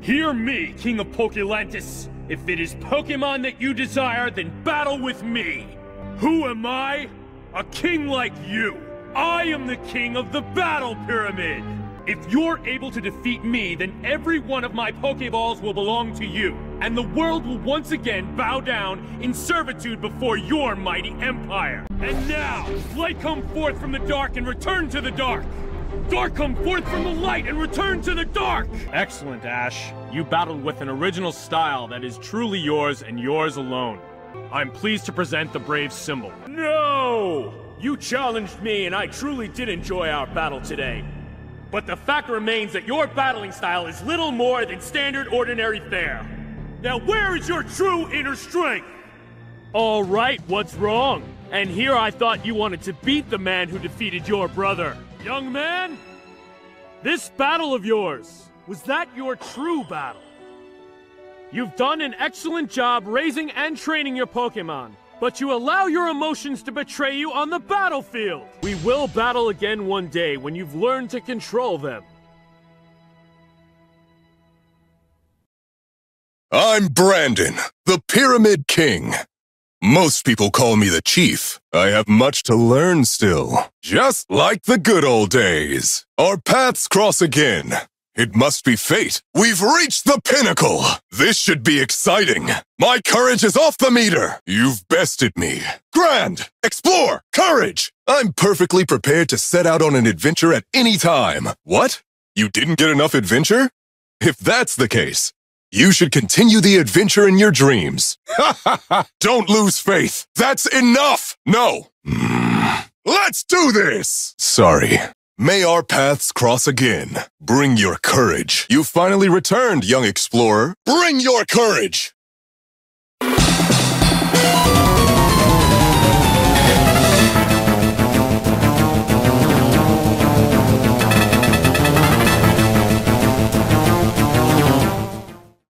Hear me, King of Pokelantis. If it is Pokemon that you desire, then battle with me. Who am I? A king like you. I am the king of the Battle Pyramid. If you're able to defeat me, then every one of my Pokeballs will belong to you, and the world will once again bow down in servitude before your mighty empire. And now, light come forth from the dark and return to the dark. Dark come forth from the light and return to the dark! Excellent, Ash. You battled with an original style that is truly yours and yours alone. I'm pleased to present the Brave symbol. No! You challenged me and I truly did enjoy our battle today. But the fact remains that your battling style is little more than standard ordinary fare. Now where is your true inner strength? All right, what's wrong? And here I thought you wanted to beat the man who defeated your brother. Young man, this battle of yours, was that your true battle? You've done an excellent job raising and training your Pokemon, but you allow your emotions to betray you on the battlefield. We will battle again one day when you've learned to control them. I'm Brandon, the Pyramid King. Most people call me the Chief. I have much to learn still. Just like the good old days. Our paths cross again. It must be fate. We've reached the pinnacle. This should be exciting. My courage is off the meter. You've bested me. Grand! Explore! Courage! I'm perfectly prepared to set out on an adventure at any time. What? You didn't get enough adventure? If that's the case, you should continue the adventure in your dreams. Ha ha ha! Don't lose faith. That's enough. No. Hmm. Let's do this. Sorry. May our paths cross again. Bring your courage. You finally returned, young explorer. Bring your courage.